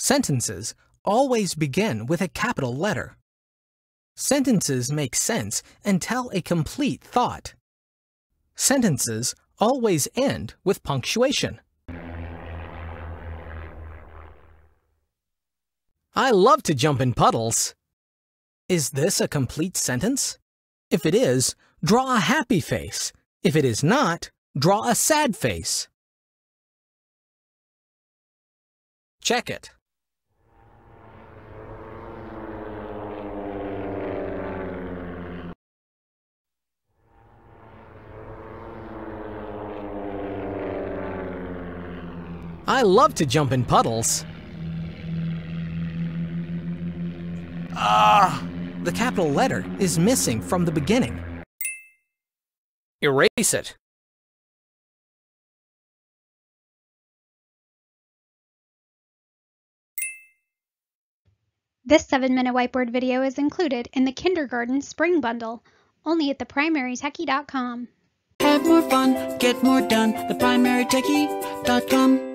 Sentences always begin with a capital letter. Sentences make sense and tell a complete thought. Sentences always end with punctuation. I love to jump in puddles. Is this a complete sentence? If it is, draw a happy face. If it is not, draw a sad face. Check it. I love to jump in puddles. Ah! The capital letter is missing from the beginning. Erase it. This 7-minute whiteboard video is included in the Kindergarten Spring Bundle, only at theprimarytechie.com. Have more fun, get more done, theprimarytechie.com.